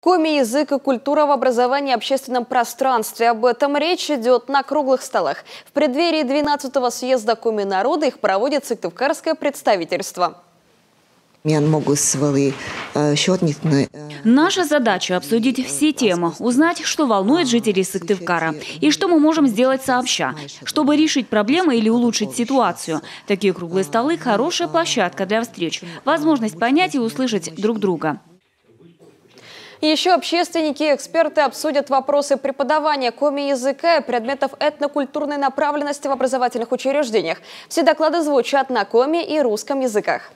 Коми язык и культура в образовании и общественном пространстве. Об этом речь идет на круглых столах. В преддверии 12-го съезда Коми народа их проводит Сыктывкарское представительство. Э, счетные. Наша задача – обсудить все темы, узнать, что волнует жителей Сыктывкара и что мы можем сделать сообща, чтобы решить проблемы или улучшить ситуацию. Такие круглые столы – хорошая площадка для встреч, возможность понять и услышать друг друга. Еще общественники и эксперты обсудят вопросы преподавания коми-языка и предметов этнокультурной направленности в образовательных учреждениях. Все доклады звучат на коми и русском языках.